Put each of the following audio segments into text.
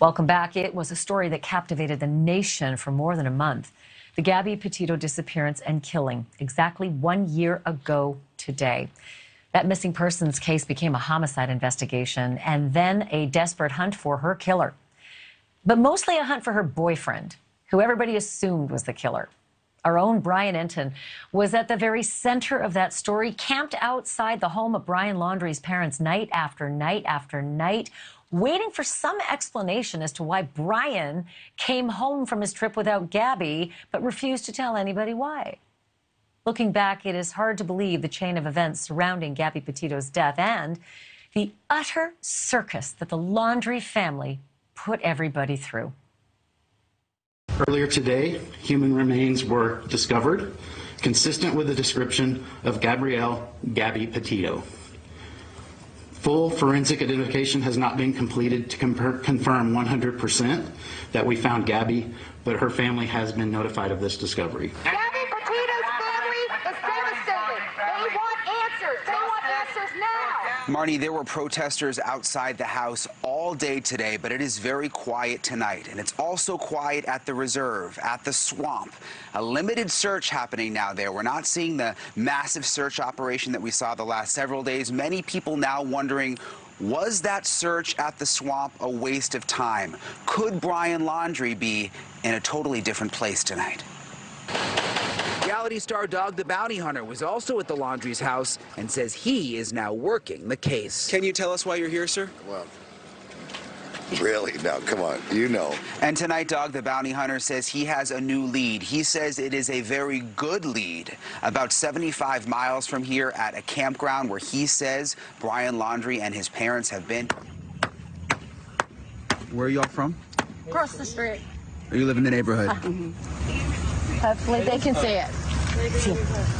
Welcome back. It was a story that captivated the nation for more than a month. The Gabby Petito disappearance and killing exactly one year ago today. That missing persons case became a homicide investigation and then a desperate hunt for her killer. But mostly a hunt for her boyfriend, who everybody assumed was the killer. Our own Brian Entin, was at the very center of that story, camped outside the home of Brian Laundrie's parents night after night after night, waiting for some explanation as to why Brian came home from his trip without Gabby, but refused to tell anybody why. Looking back, it is hard to believe the chain of events surrounding Gabby Petito's death and the utter circus that the Laundrie family put everybody through. Earlier today, human remains were discovered consistent with the description of Gabrielle Gabby Petito. Full forensic identification has not been completed to confirm 100% that we found Gabby, but her family has been notified of this discovery. Gabby Petito's family is devastated. They want answers. They want answers now. Marnie, there were protesters outside the House all day today, but it is very quiet tonight. And it's also quiet at the reserve, at the swamp. A limited search happening now there. We're not seeing the massive search operation that we saw the last several days. Many people now wondering was that search at the swamp a waste of time? Could Brian Laundrie be in a totally different place tonight? Reality star Dog the Bounty Hunter was also at the Laundrie's house and says he is now working the case. Can you tell us why you're here, sir? Well, Really? No, come on. You know. And tonight, Dog the Bounty Hunter says he has a new lead. He says it is a very good lead. About 75 miles from here at a campground where he says Brian Laundrie and his parents have been. Where are y'all from? Across the street. Or you live in the neighborhood? Hopefully they can see it.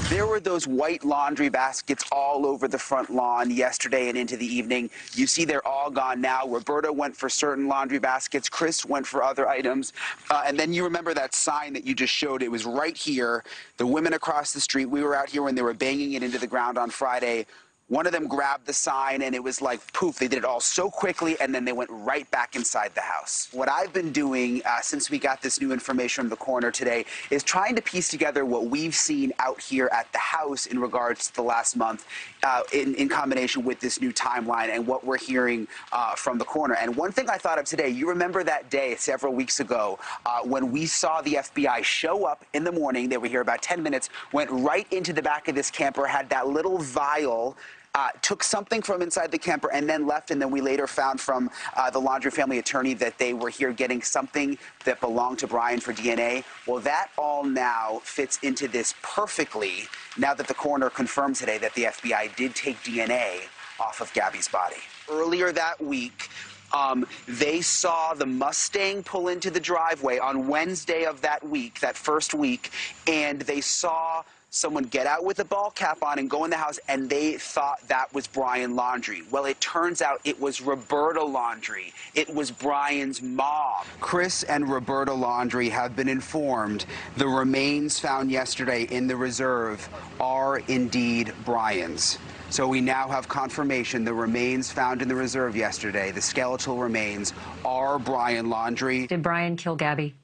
There were those white laundry baskets all over the front lawn yesterday and into the evening. You see they're all gone now. Roberta went for certain laundry baskets. Chris went for other items. Uh, and then you remember that sign that you just showed. It was right here. The women across the street, we were out here when they were banging it into the ground on Friday. One of them grabbed the sign and it was like poof, they did it all so quickly and then they went right back inside the house. What I've been doing uh, since we got this new information from the coroner today is trying to piece together what we've seen out here at the house in regards to the last month uh, in, in, combination with this new timeline and what we're hearing uh, from the coroner. And one thing I thought of today, you remember that day several weeks ago uh, when we saw the FBI show up in the morning, they were here about 10 minutes, went right into the back of this camper, had that little vial uh, took something from inside the camper and then left. And then we later found from uh, the Laundrie family attorney that they were here getting something that belonged to Brian for DNA. Well, that all now fits into this perfectly now that the coroner confirmed today that the FBI did take DNA off of Gabby's body. Earlier that week, um, they saw the Mustang pull into the driveway on Wednesday of that week, that first week, and they saw someone get out with a ball cap on and go in the house, and they thought that was Brian Laundrie. Well, it turns out it was Roberta Laundrie. It was Brian's mom. Chris and Roberta Laundrie have been informed the remains found yesterday in the reserve are indeed Brian's. So we now have confirmation the remains found in the reserve yesterday, the skeletal remains, are Brian Laundrie. Did Brian kill Gabby?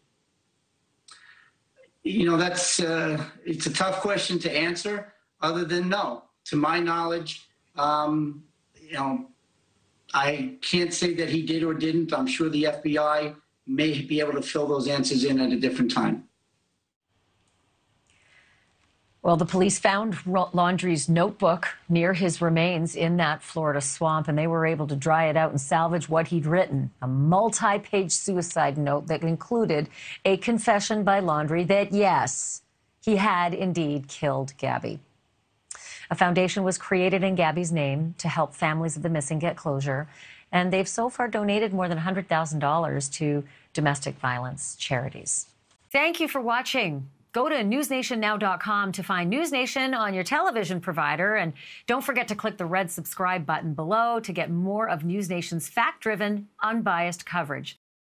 You know, that's uh, it's a tough question to answer. Other than no, to my knowledge, um, you know, I can't say that he did or didn't. I'm sure the FBI may be able to fill those answers in at a different time. Well, the police found Laundrie's notebook near his remains in that Florida swamp, and they were able to dry it out and salvage what he'd written a multi page suicide note that included a confession by Laundrie that, yes, he had indeed killed Gabby. A foundation was created in Gabby's name to help families of the missing get closure, and they've so far donated more than $100,000 to domestic violence charities. Thank you for watching. Go to newsnationnow.com to find News Nation on your television provider. And don't forget to click the red subscribe button below to get more of News Nation's fact driven, unbiased coverage.